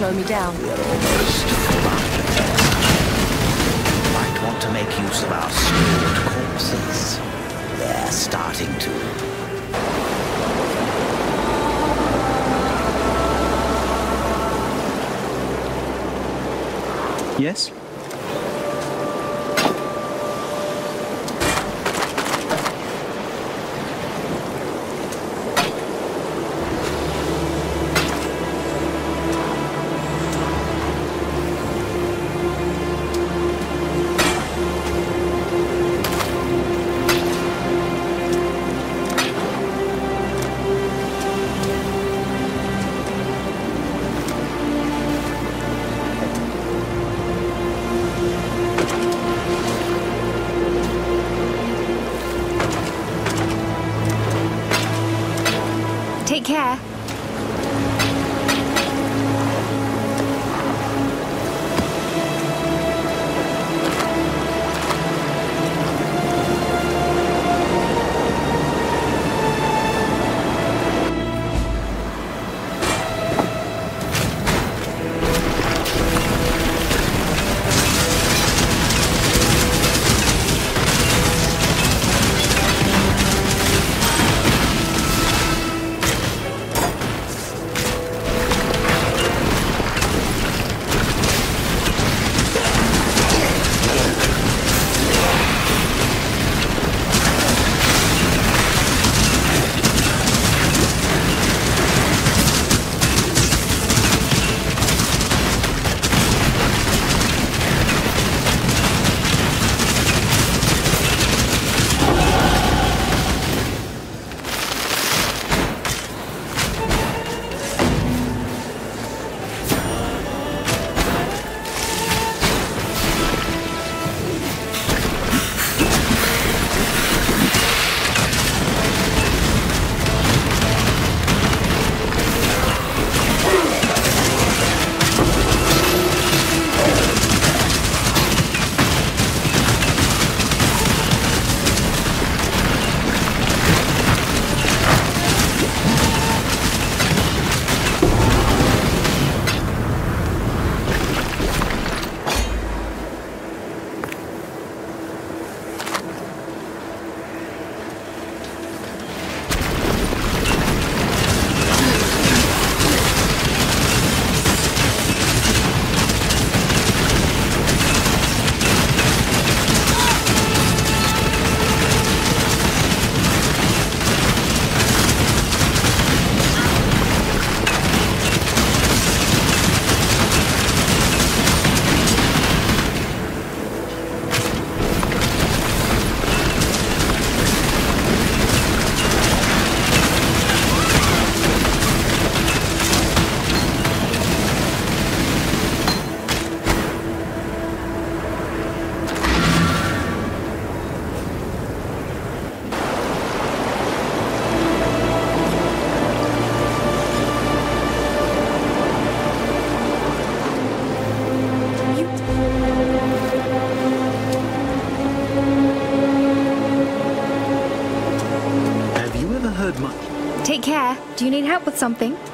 slow me down. Something?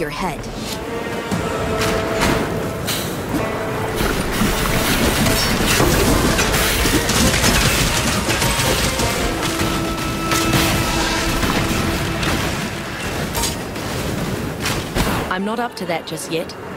Your head. I'm not up to that just yet.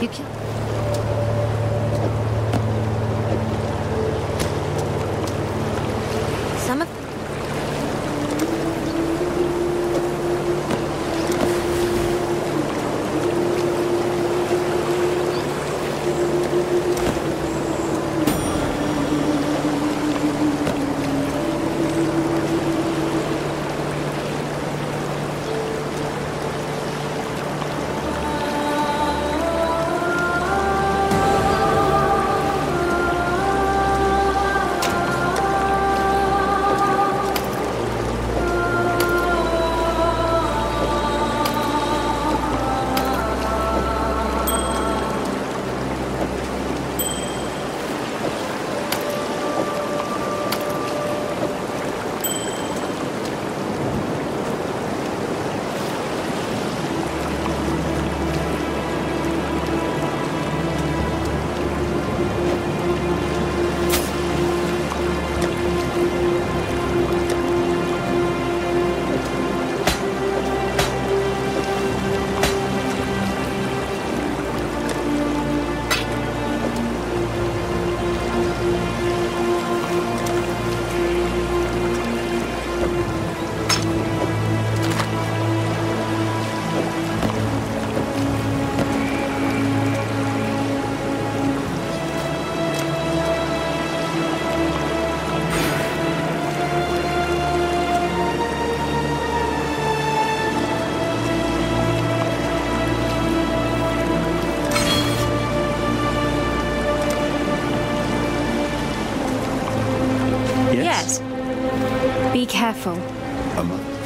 You can.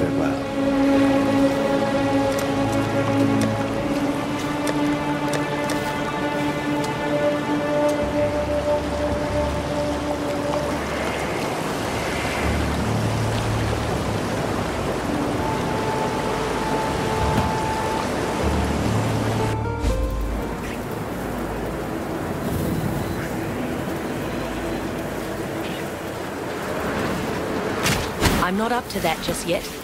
Farewell. I'm not up to that just yet.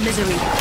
Misery.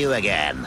you again.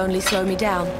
Only slow me down.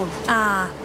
Be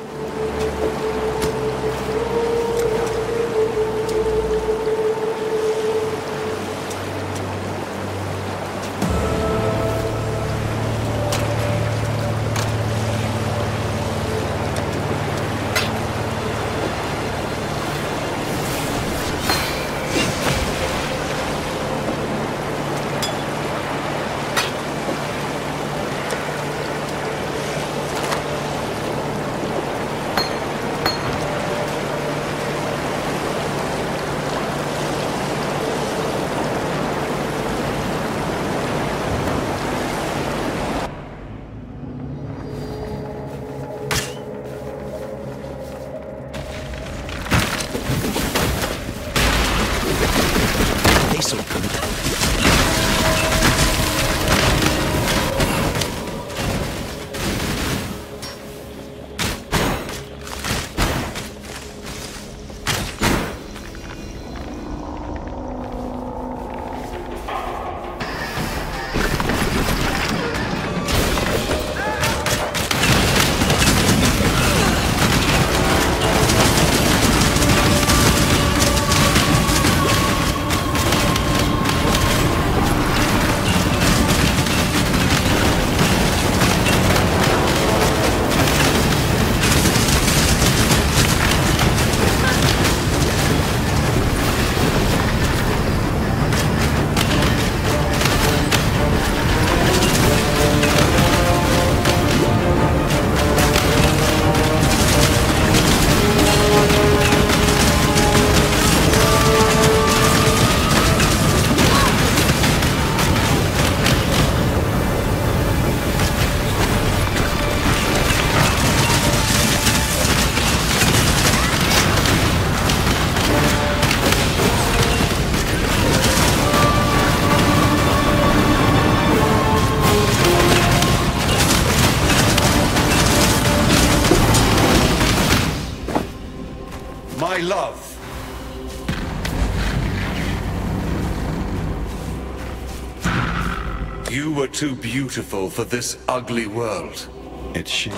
beautiful for this ugly world. It's she.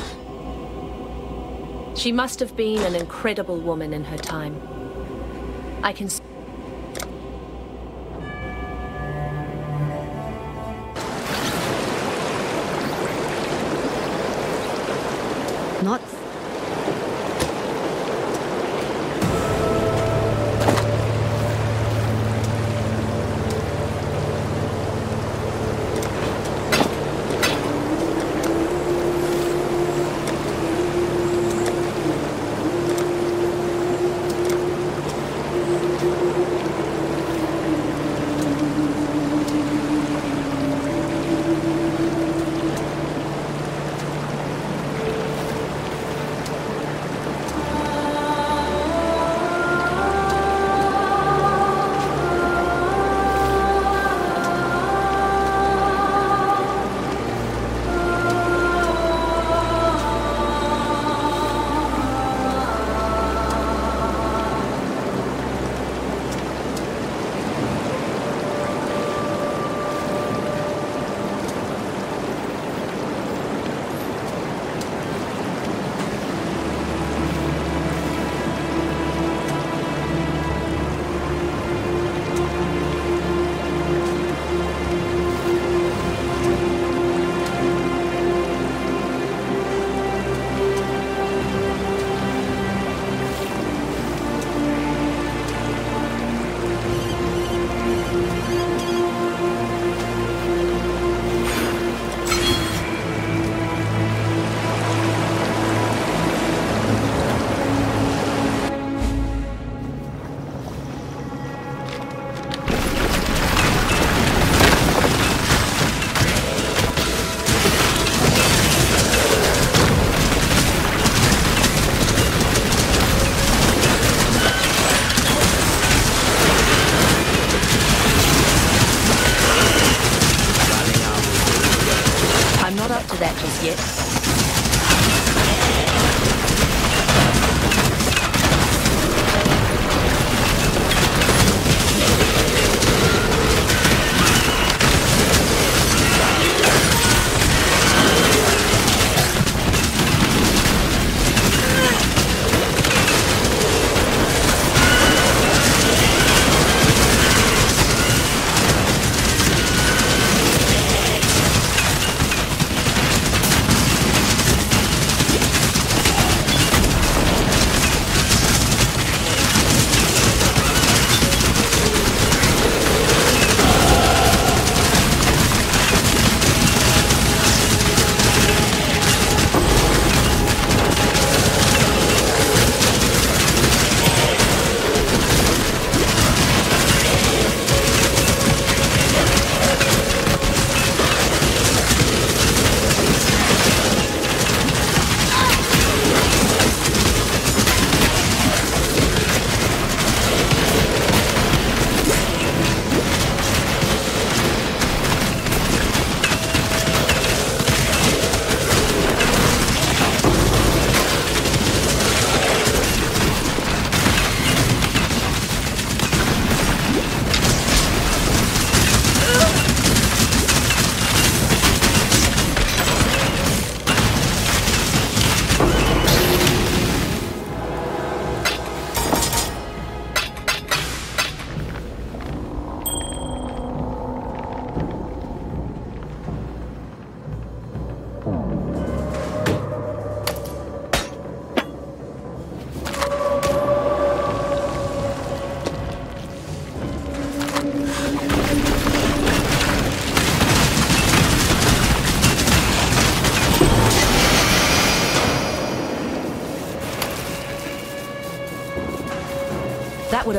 She must have been an incredible woman in her time. I can.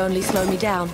Only slow me down.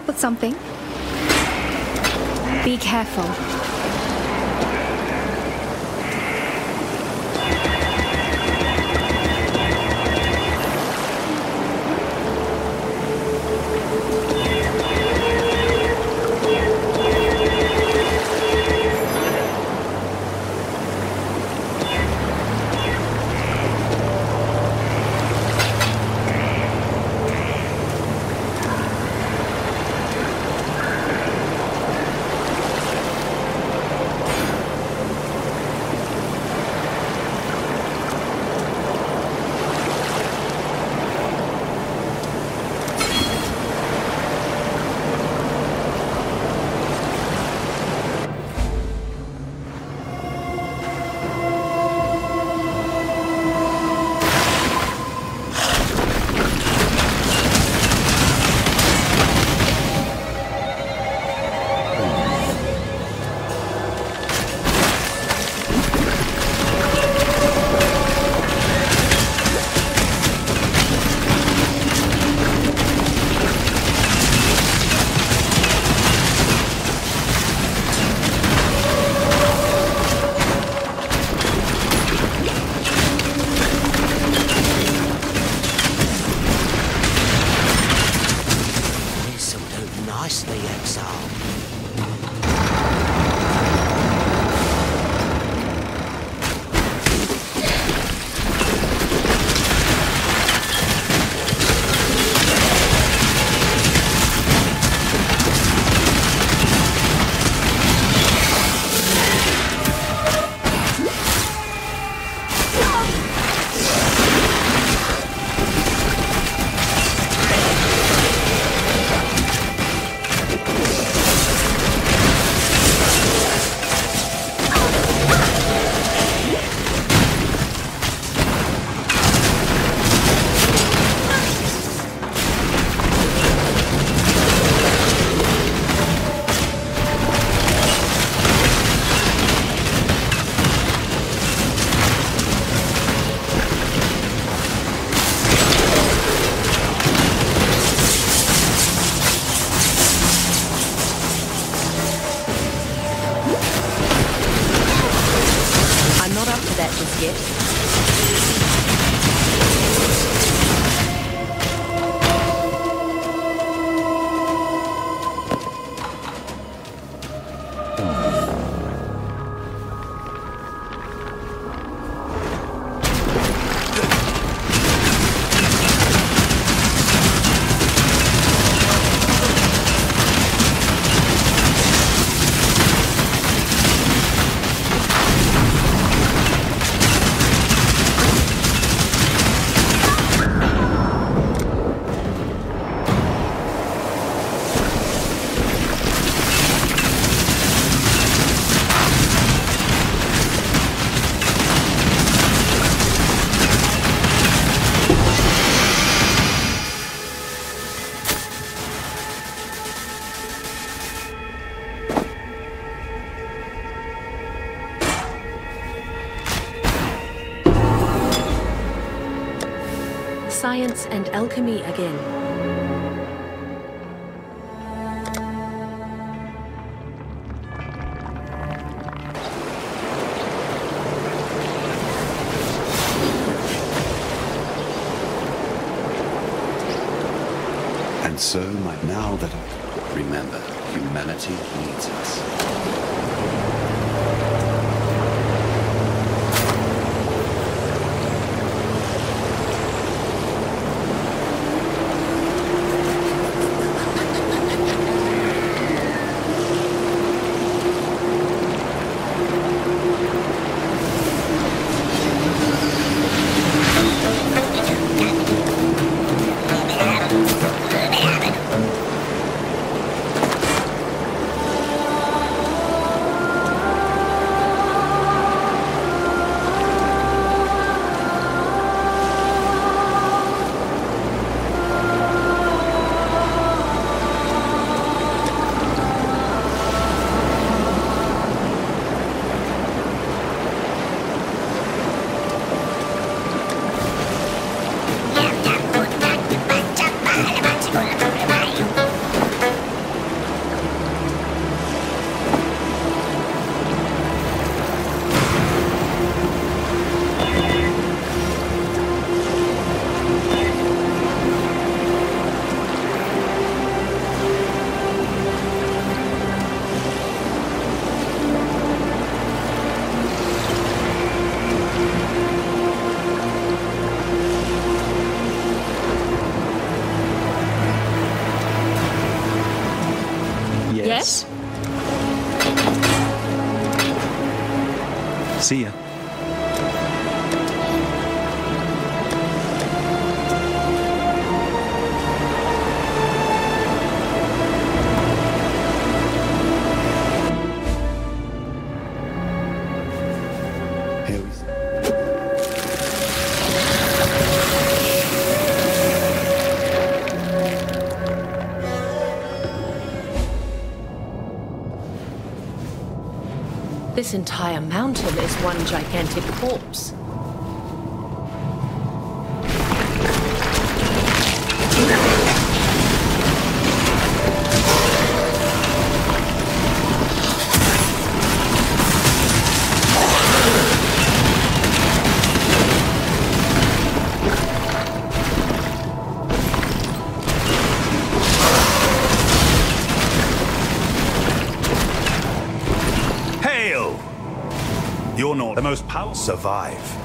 Help with something? Be careful. This entire mountain is one gigantic corpse. Survive.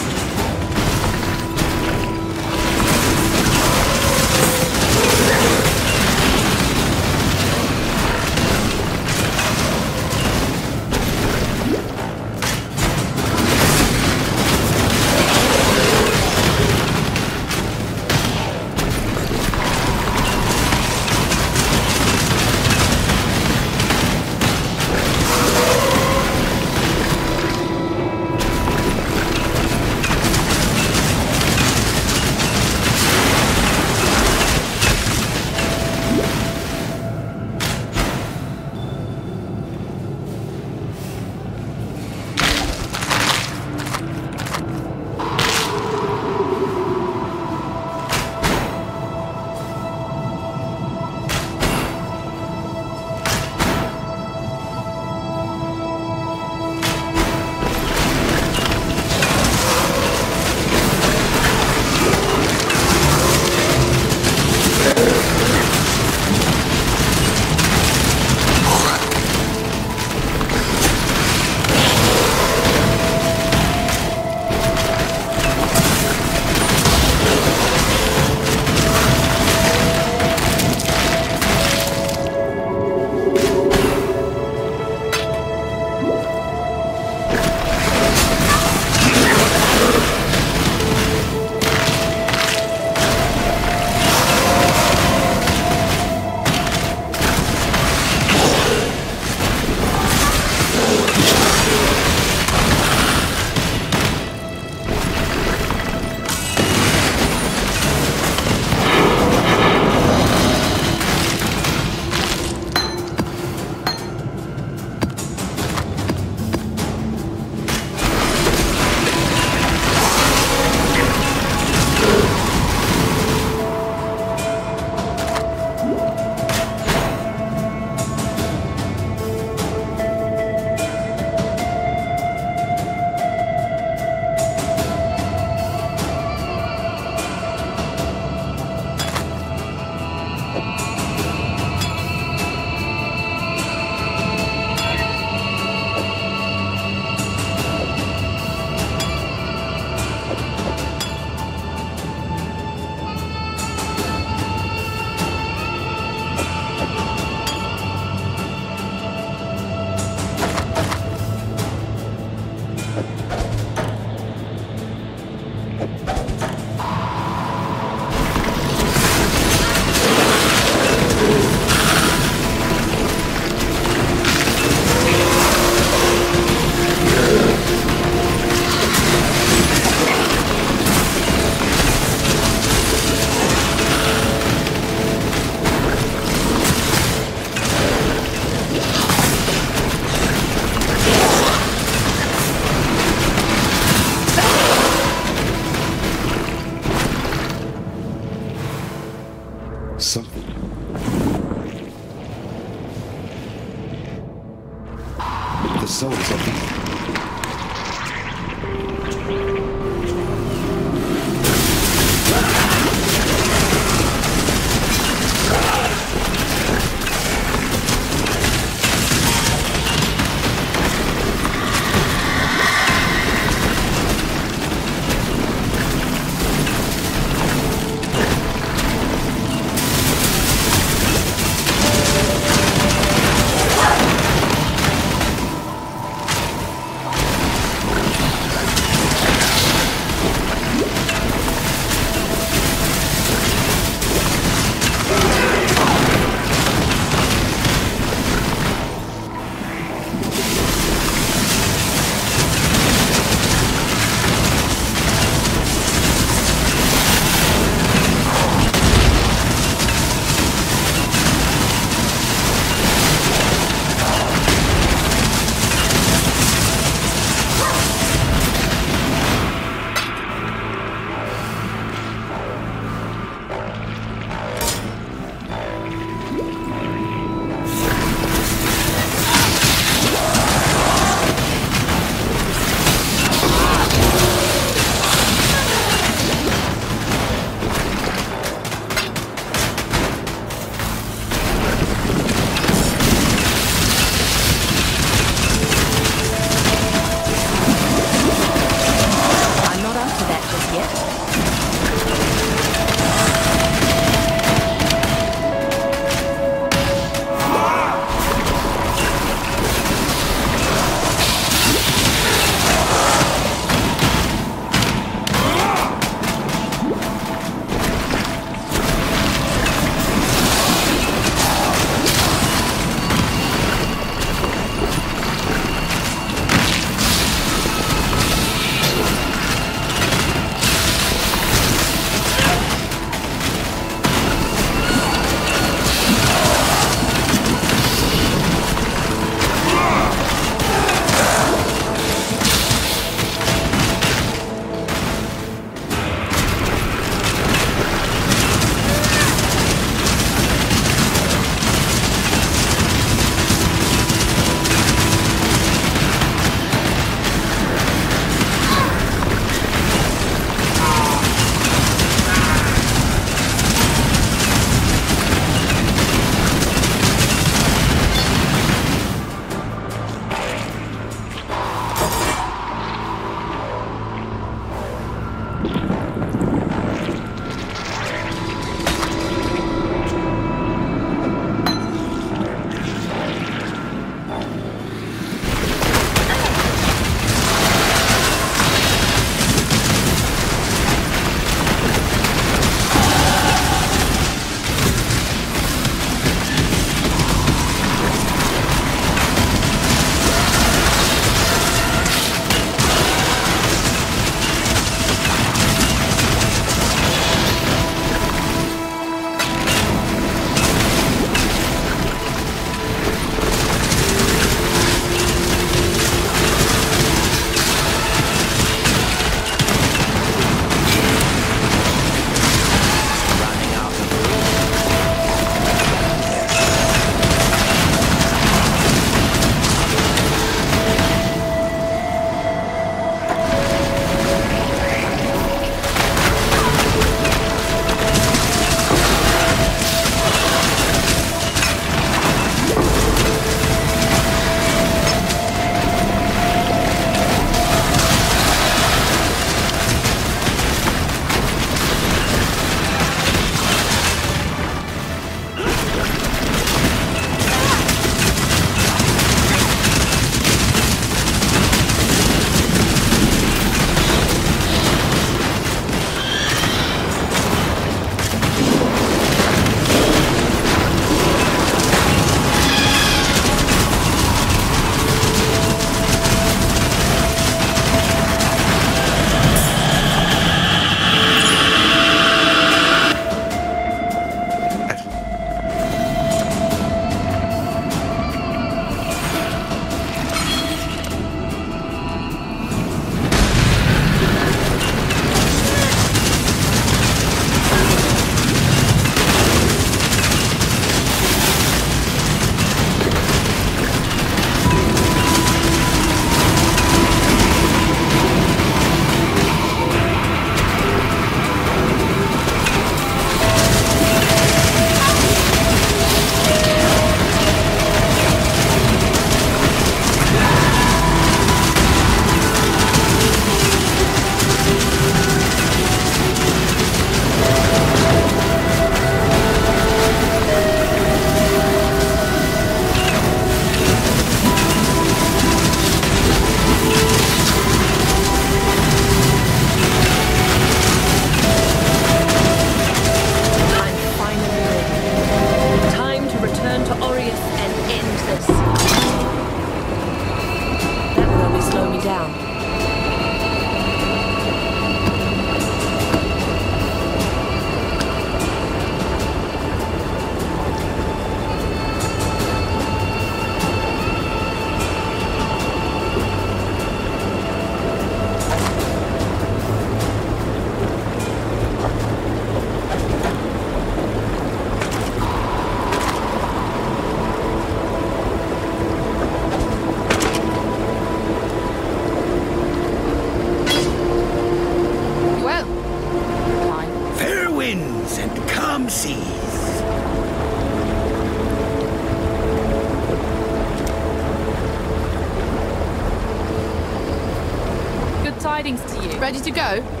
Tidings to you. Ready to go?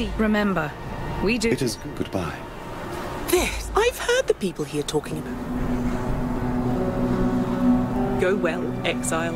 The see. Remember, we do. It is goodbye. This, I've heard the people here talking about. Go well, exile.